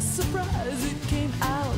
surprise it came out.